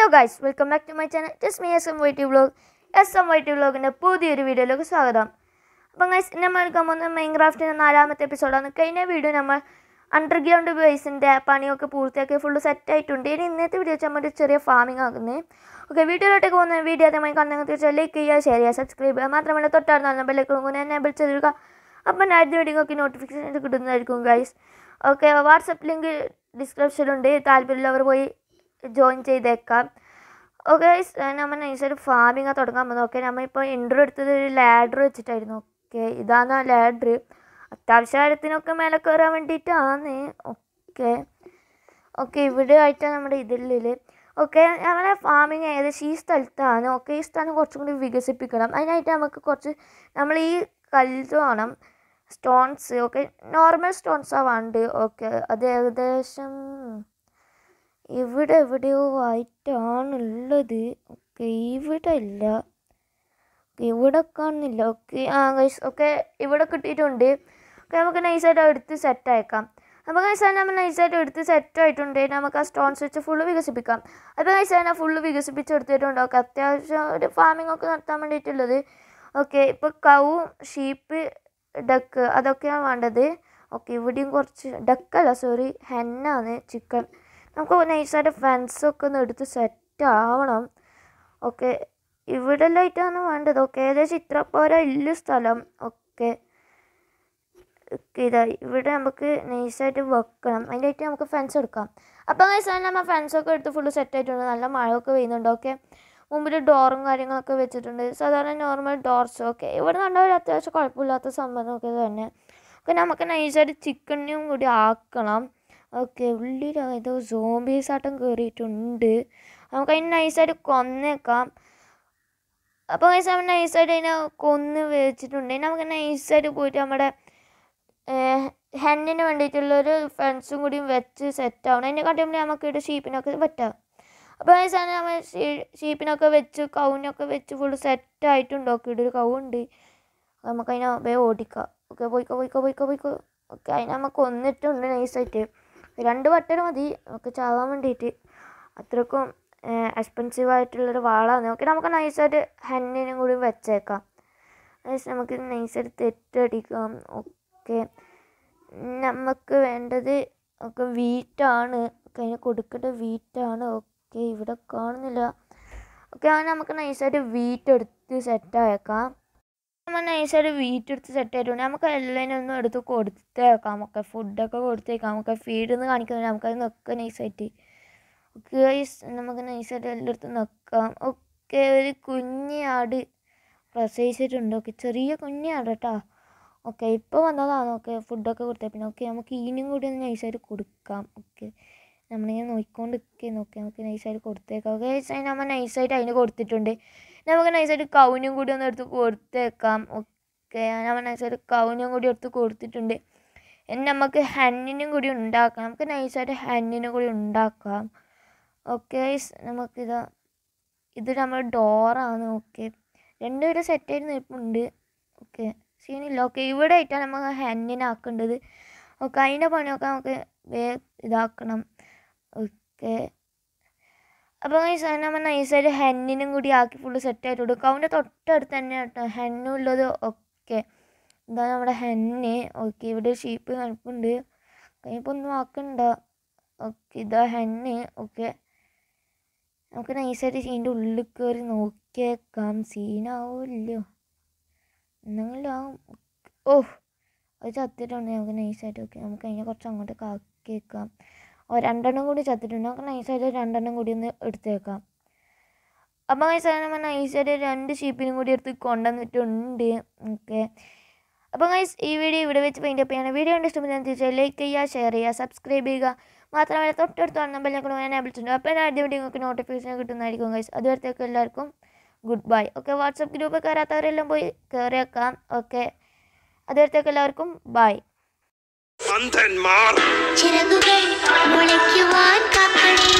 Hello guys welcome back to my channel just me S M Y T vlog S M Y T വ്ളോഗിന്റെ പുതിയൊരു വീഡിയോയിലേക്ക് സ്വാഗതം. അപ്പം guys നമ്മൾ എടുക്കാൻ പോകുന്ന മൈൻക്രാഫ്റ്റിന്റെ നാലാമത്തെ എപ്പിസോഡാണ് കഴിഞ്ഞ വീഡിയോ നമ്മൾ അണ്ടർഗ്രൗണ്ട് ബേസിന്റെ പണിയൊക്കെ പൂർത്തിയാക്കി ഫുള്ള് സെറ്റ് ആയിട്ടുണ്ട്. ഇനി ഇന്നത്തെ വീഡിയോ വെച്ചാൽ നമ്മൾ ചെറിയ ഫാമിംഗ് ആക്കുന്നത് ഓക്കെ വീഡിയോയിലോട്ടേക്ക് പോകുന്ന വീഡിയോ ആദ്യമായി കാണുന്ന തീർച്ചയായും ലൈക്ക് ചെയ്യുക ഷെയർ ചെയ്യുക സബ്സ്ക്രൈബ് ചെയ്യുക. മാത്രമല്ല തൊട്ടടുത്ത പോകുന്നത് എന്നെ ചെയ്തിരിക്കുക. അപ്പം ഞാൻ അടുത്ത വീഡിയോക്ക് നോട്ടിഫിക്കേഷൻ കിട്ടുന്നതായിരിക്കും ഗൈസ് ഓക്കെ വാട്സപ്പ് ലിങ്ക് ഡിസ്ക്രിപ്ഷനിലുണ്ട് താല്പര്യമുള്ളവർ പോയി ജോയിൻ ചെയ്തേക്കാം. ഓക്കെ നമ്മൾ നൈസായിട്ട് ഫാമിങ് തുടങ്ങാൻ പോകുന്നത് ഓക്കെ നമ്മളിപ്പോൾ ഇൻട്രോ എടുത്തത് ഒരു ലാഡർ വെച്ചിട്ടായിരുന്നു. ഓക്കെ ഇതാണ് ആ ലാഡർ അത്യാവശ്യ കാര്യത്തിനൊക്കെ മേലെ കയറാൻ വേണ്ടിയിട്ടാണ് ഓക്കെ ഓക്കെ ഇവിടെ ആയിട്ടാണ് നമ്മുടെ ഇതിൽ ഓക്കെ നമ്മളെ ഫാമിങ് ഏകദേശം ഈ സ്ഥലത്താണ്. ഓക്കെ ഈ സ്ഥലം കുറച്ചും കൂടി വികസിപ്പിക്കണം. അതിനായിട്ട് നമുക്ക് കുറച്ച് നമ്മൾ ഈ കല്ല് വേണം. സ്റ്റോൺസ് ഓക്കെ നോർമൽ സ്റ്റോൺസാണ് വേണ്ടത്. ഓക്കെ അത് ഏകദേശം ഇവിടെ എവിടെയോ ആയിട്ടാണുള്ളത്. ഓക്കെ ഇവിടെ ഇല്ല. ഇവിടെ കാണുന്നില്ല ഓക്കെ ആ ഗൈസ് ഓക്കെ ഇവിടെ കിട്ടിയിട്ടുണ്ട്. ഓക്കെ നമുക്ക് നൈസായിട്ട് എടുത്ത് സെറ്റ് അയക്കാം അപ്പോൾ ഗൈസ് നമ്മൾ നൈസായിട്ട് എടുത്ത് സെറ്റ് ആയിട്ടുണ്ട്. നമുക്ക് ആ സ്റ്റോൺസ് വെച്ച് ഫുള്ള് വികസിപ്പിക്കാം. അപ്പോൾ ഗൈസ് തന്നെ ഫുള്ള് വികസിപ്പിച്ചെടുത്തിട്ടുണ്ട് ഓക്കെ അത്യാവശ്യം ഒരു ഫാമിംഗ് ഒക്കെ നടത്താൻ വേണ്ടിയിട്ടുള്ളത്. ഓക്കെ ഇപ്പോൾ കൗ ഷീപ്പ് ഡക്ക് അതൊക്കെയാണ് വേണ്ടത്. ഓക്കെ ഇവിടെയും കുറച്ച് ഡക്കല്ല സോറി ഹെന്നാണ് ചിക്കൻ നമുക്ക് നൈസായിട്ട് ഫെൻസൊക്കെ ഒന്ന് എടുത്ത് സെറ്റ് ആവണം. ഓക്കെ ഇവിടെ ലൈറ്റാണ് വേണ്ടത്. ഓക്കെ ഏകദേശം ഇത്ര പോരാ ഇല്ല സ്ഥലം. ഓക്കെ ഇതാ. ഇവിടെ നമുക്ക് നൈസായിട്ട് വെക്കണം. അതിന്റെ ആയിട്ട് നമുക്ക് ഫെൻസ് എടുക്കാം. അപ്പോൾ നൈസാണ് നമ്മൾ ഫെൻസൊക്കെ എടുത്ത് ഫുള്ള് സെറ്റ് ആയിട്ടുണ്ട്. നല്ല മഴയൊക്കെ പെയ്യുന്നുണ്ട്. ഓക്കെ മുമ്പിൽ ഡോറും കാര്യങ്ങളൊക്കെ വെച്ചിട്ടുണ്ട്. സാധാരണ നോർമൽ ഡോർസ് ഓക്കെ ഇവിടെ കണ്ടാൽ അത്യാവശ്യം കുഴപ്പമില്ലാത്ത സംഭവമൊക്കെ തന്നെ. ഓക്കെ നമുക്ക് നൈസായിട്ട് ചിക്കനും കൂടി ആക്കണം. ഓക്കെ ഉള്ളിൽ ഏതോ സോംബീസ് ആട്ടം കയറിയിട്ടുണ്ട് നമുക്ക് അതിന് നൈസായിട്ട് കൊന്നേക്കാം. അപ്പോൾ നൈസ് നമ്മൾ നൈസായിട്ട് അതിനെ കൊന്ന് വെച്ചിട്ടുണ്ട്. നമുക്ക് നൈസായിട്ട് പോയിട്ട് നമ്മുടെ ഹെന്നിന് വേണ്ടിയിട്ടുള്ളൊരു ഫ്രണ്ട്സും കൂടിയും വെച്ച് സെറ്റ് ആവണം. അതിനെ കാട്ടി നമുക്ക് ഇവിടെ ഷീപ്പിനൊക്കെ പറ്റാം അപ്പോൾ നൈസ് നമ്മൾ ഷീപ്പിനൊക്കെ വെച്ച് കൗനൊക്കെ വെച്ച് ഫുൾ സെറ്റ് ആയിട്ടുണ്ട്. ഓക്കെ ഇവിടെ ഒരു കൗണ്ട് നമുക്ക് അതിനെ വേഗം ഓടിക്കാം. ഓക്കെ പോയിക്കോ പോയിക്കോ പോയിക്കോ പോയിക്കോ. ഓക്കെ അതിനെ നമുക്ക് കൊന്നിട്ടുണ്ട് നൈസായിട്ട് രണ്ട് വട്ടം മതി. നമുക്ക് ചാവാൻ വേണ്ടിയിട്ട് അത്രക്കും എക്സ്പെൻസീവ് ആയിട്ടുള്ളൊരു വാളാണ്. നോക്കി നമുക്ക് നൈസായിട്ട് ഹെന്നിനും കൂടി വെച്ചേക്കാം. നമുക്ക് നൈസായിട്ട് തെറ്റടിക്കാം. ഓക്കെ. നമുക്ക് വേണ്ടത് ഒക്കെ വീറ്റാണ്. അതിന് കൊടുക്കേണ്ട വീറ്റാണ്. ഓക്കെ ഇവിടെ കാണുന്നില്ല. ഓക്കെ അങ്ങനെ നമുക്ക് നൈസായിട്ട് വീറ്റ് എടുത്ത് സെറ്റായേക്കാം നമ്മൾ നൈസായിട്ട് എടുത്ത് സെറ്റ് ആയിട്ടുണ്ട് നമുക്ക് എല്ലാം ഒന്നും എടുത്ത് കൊടുത്തേക്കാം നമുക്ക് ഫുഡൊക്കെ കൊടുത്തേക്കാം നമുക്ക് ഫീഡ് എന്ന് കാണിക്കുന്നുണ്ട്. നമുക്കത് നിൽക്കാം നൈസായിട്ട് ഓക്കെ നമുക്ക് നൈസായിട്ട് എല്ലായിടത്തും നിൽക്കാം ഓക്കെ ഒരു കുഞ്ഞി ആട് പ്രസവിച്ചിട്ടുണ്ട്. ഓക്കെ ചെറിയ കുഞ്ഞി ആട് കേട്ടോ ഓക്കെ ഇപ്പോൾ വന്നതാണ് ഓക്കെ ഫുഡൊക്കെ കൊടുത്തേ. പിന്നെ ഓക്കെ നമുക്ക് ഈനും കൂടി ഒന്ന് നൈസായിട്ട് കൊടുക്കാം. ഓക്കെ നമ്മളിങ്ങനെ നോക്കിക്കൊണ്ട് നിൽക്കുക നോക്കി നമുക്ക് നൈസായിട്ട് കൊടുത്തേക്കാം. ഓക്കെ അതിന് നമ്മൾ നൈസായിട്ട് അതിന് കൊടുത്തിട്ടുണ്ട്. നമുക്ക് നൈസായിട്ട് കൗനും കൂടി ഒന്ന് എടുത്ത് കൊടുത്തേക്കാം. ഓക്കെ നമ്മൾ നൈസായിട്ട് കൗനും കൂടി എടുത്ത് കൊടുത്തിട്ടുണ്ട്. ഇനി നമുക്ക് ഹന്നിനും കൂടി ഉണ്ടാക്കാം. നമുക്ക് നൈസായിട്ട് ഹന്നിനും കൂടി ഉണ്ടാക്കാം. ഓക്കെ നമുക്കിതാ ഇത് നമ്മൾ ഡോറാണ് ഓക്കെ രണ്ടുപേരും സെറ്റായിട്ട് നിൽപ്പുണ്ട്. ഓക്കെ സീനില്ല ഓക്കെ ഇവിടെ ആയിട്ടാണ് നമുക്ക് ഹണ്ണിനാക്കേണ്ടത് ഓക്കെ അതിന്റെ പണിയൊക്കെ നമുക്ക് വേ ഇതാക്കണം. ഓക്കെ. അപ്പോൾ നമ്മൾ നൈസായിട്ട് ഹെന്നിനും കൂടി ആക്കി ഫുൾ സെറ്റ് ആയിട്ട് കൊടുക്കും. അവന്റെ തൊട്ടടുത്ത് തന്നെ കേട്ടോ ഹെന്നും ഉള്ളത് ഓക്കെ ഇതാണ് നമ്മുടെ ഹെന്ന്. ഓക്കെ ഇവിടെ ഷീപ്പ് കണക്കുണ്ട് കഴിഞ്ഞപ്പോൾ ഒന്നും ആക്കണ്ട. ഓക്കെ ഇതാ ഹെന്ന്. ഓക്കെ. നമുക്ക് നൈസായിട്ട് ഇതിന്റെ ഉള്ളിൽ കയറി നോക്കിയേക്കാം. സീനാവില്ലോ എന്തെങ്കിലും ആവും ഓ അത് ചത്തിട്ടുണ്ട്. നമുക്ക് നൈസായിട്ട് ഓക്കെ നമുക്ക് അതിനെ കുറച്ച് അങ്ങോട്ടേക്ക് കാക്കിയേക്കാം ഓ രണ്ടെണ്ണം കൂടി ചത്തിട്ടുണ്ട്. നമുക്ക് നൈസായിട്ട് രണ്ടെണ്ണം കൂടി ഒന്ന് എടുത്തേക്കാം. അപ്പോൾ നൈസായിട്ട് നമ്മൾ നൈസായിട്ട് രണ്ട് ഷീപ്പിനും കൂടി എടുത്ത് കൊണ്ടുവന്നിട്ടുണ്ട്. ഓക്കെ അപ്പോൾ ഗൈസ് ഈ വീഡിയോ ഇവിടെ വെച്ച് പെയിന്റ് അപ്പ് ചെയ്യണം. വീഡിയോ ഇഷ്ടപ്പെടുന്ന തീർച്ചയായും ലൈക്ക് ചെയ്യുക ഷെയർ ചെയ്യുക സബ്സ്ക്രൈബ് ചെയ്യുക. മാത്രമല്ല തൊട്ടടുത്ത് കാണുന്ന ബെല്ലൊക്കെ ഞാൻ വിളിച്ചിട്ടുണ്ട്. അപ്പോൾ ഞാൻ ആദ്യം നിങ്ങൾക്ക് നോട്ടിഫിക്കേഷൻ കിട്ടുന്നതായിരിക്കും ഗൈസ് അതുവരത്തേക്ക് എല്ലാവർക്കും good bye okay WhatsApp group കയറാത്തവരെല്ലാം പോയി കയറിയേക്കാം. ഓക്കെ അതുവരത്തേക്ക് എല്ലാവർക്കും ബൈ അന്ധന്മാർ. ചിറകുകൾ മുളയ്ക്കുവാൻ കാക്കണേ